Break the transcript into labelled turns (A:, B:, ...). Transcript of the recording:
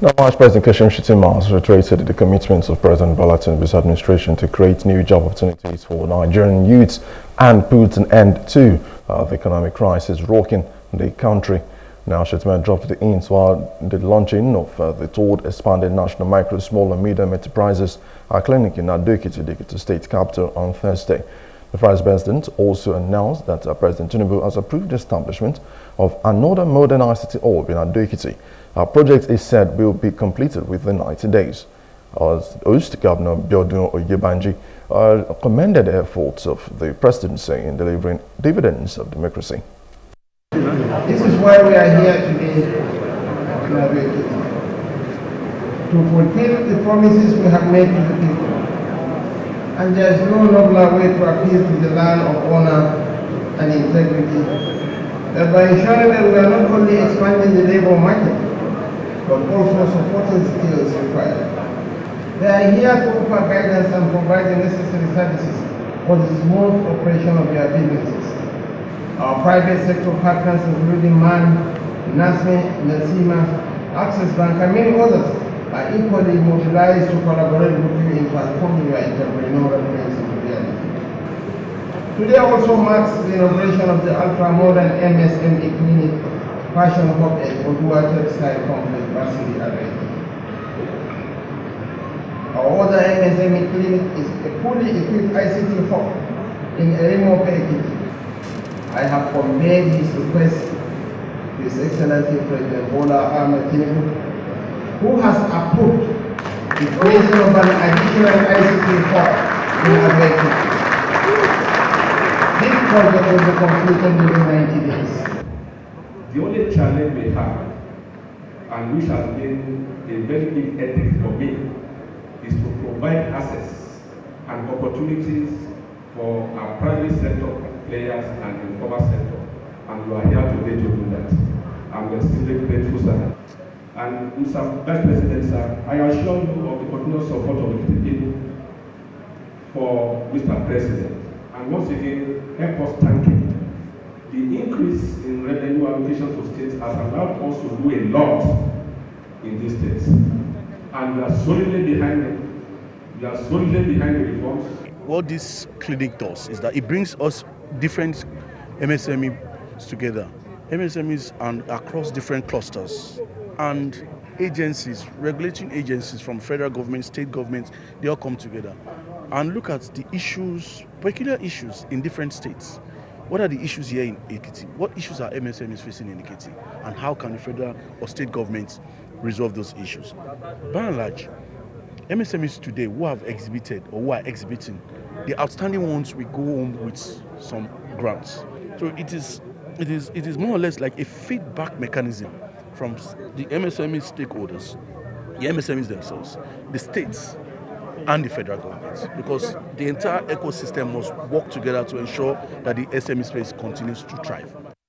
A: Now, Vice President Kashim Shettima has reiterated the commitments of President Bola Tinubu's administration to create new job opportunities for Nigerian youths and put an end to uh, the economic crisis rocking the country. Now, Shettima dropped the ins while the launching of uh, the third expanded National Micro, Small and Medium Enterprises Clinic in Ado Ekiti, the State Capital on Thursday. The Vice President also announced that uh, President Tinubu has approved the establishment of another modern ICT hub in Ado Ekiti. Our project is said will be completed within 90 days. As host, Governor Biodun Oyebanji uh, commended the efforts of the presidency in delivering dividends of democracy.
B: This is why we are here today to fulfill the promises we have made to the people. And there is no nobler way to appeal to the land of honor and integrity than by ensuring that we are not only expanding the labor market, but also supporting skills required. They are here to offer guidance and provide the necessary services for the smooth operation of their businesses. Our private sector partners, including MAN, NASME, NASIMA, Access Bank, and many others, are equally mobilized to collaborate with you in transforming your entrepreneurial dreams into reality. Today also marks the inauguration of the ultra-modern MSME clinic, Fashion Hub at Odua Textile Complex, Basili Array. Our other MSME clinic is a fully equipped ICT hub in Erimo Ekiti. I have conveyed his request to His Excellency President Bola Ahmed who has approved the creation of an additional ICT hub in Abeku. This project will be completed within 90 days.
C: The only challenge we have, and which has been a very big ethic for me, is to provide access and opportunities for our private sector players and the informal sector. And we are here today to do that. And we're extremely grateful, sir. And Mr. Vice President, sir, I assure you of the continuous support of the people for Mr. President. And once again, help us thank him. The increase in revenue allocation to states has allowed us to do a lot in these states. And we are solidly behind them. We are solidly behind the reforms.
D: What this clinic does is that it brings us different MSMEs together. MSMEs and across different clusters and agencies, regulating agencies from federal government, state governments, they all come together and look at the issues, peculiar issues in different states. What are the issues here in Ekiti? What issues are MSMEs facing in Ekiti? And how can the federal or state governments resolve those issues? By and large, MSMEs today who have exhibited or who are exhibiting, the outstanding ones will go home with some grants. So it is, it is, it is more or less like a feedback mechanism from the MSME stakeholders, the MSMEs themselves, the states, and the federal government because the entire ecosystem must work together to ensure that the SME space continues to thrive.